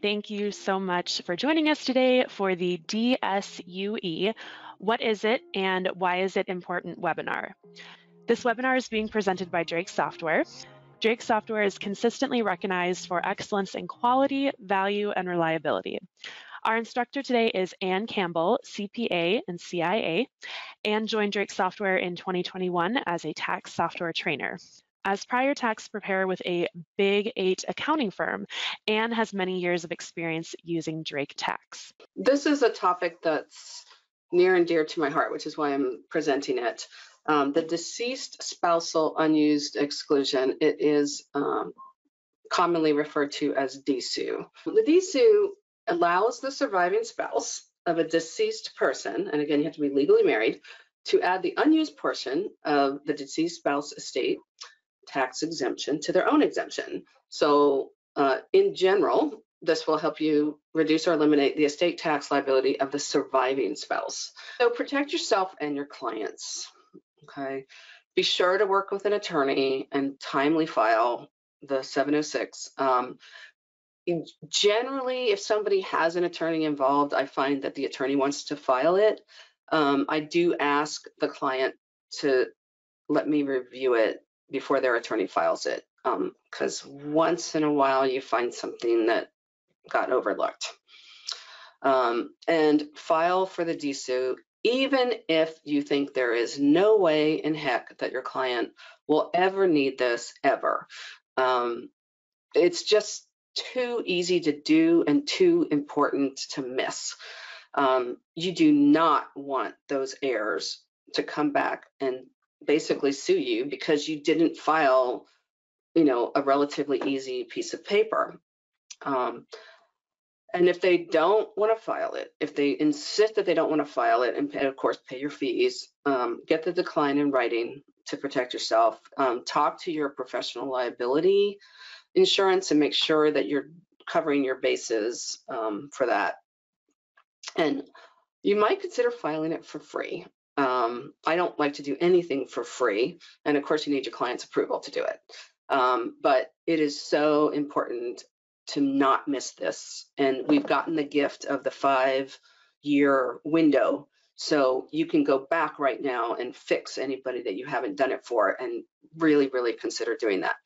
thank you so much for joining us today for the DSUE What is it and why is it important webinar. This webinar is being presented by Drake Software. Drake Software is consistently recognized for excellence in quality, value, and reliability. Our instructor today is Ann Campbell, CPA and CIA. Ann joined Drake Software in 2021 as a tax software trainer. As prior tax preparer with a Big Eight accounting firm, Ann has many years of experience using Drake Tax. This is a topic that's near and dear to my heart, which is why I'm presenting it. Um, the deceased spousal unused exclusion, it is um, commonly referred to as DSUE. The DSUE allows the surviving spouse of a deceased person, and again, you have to be legally married, to add the unused portion of the deceased spouse estate tax exemption to their own exemption. So uh, in general, this will help you reduce or eliminate the estate tax liability of the surviving spouse. So protect yourself and your clients, okay? Be sure to work with an attorney and timely file the 706. Um, generally, if somebody has an attorney involved, I find that the attorney wants to file it. Um, I do ask the client to let me review it before their attorney files it, because um, once in a while you find something that got overlooked. Um, and file for the DSUE, even if you think there is no way in heck that your client will ever need this ever. Um, it's just too easy to do and too important to miss. Um, you do not want those errors to come back and basically sue you because you didn't file, you know, a relatively easy piece of paper. Um, and if they don't want to file it, if they insist that they don't want to file it, and, of course pay your fees, um, get the decline in writing to protect yourself. Um, talk to your professional liability insurance and make sure that you're covering your bases um, for that. And you might consider filing it for free. Um, I don't like to do anything for free. And of course, you need your client's approval to do it. Um, but it is so important to not miss this. And we've gotten the gift of the five year window. So you can go back right now and fix anybody that you haven't done it for and really, really consider doing that.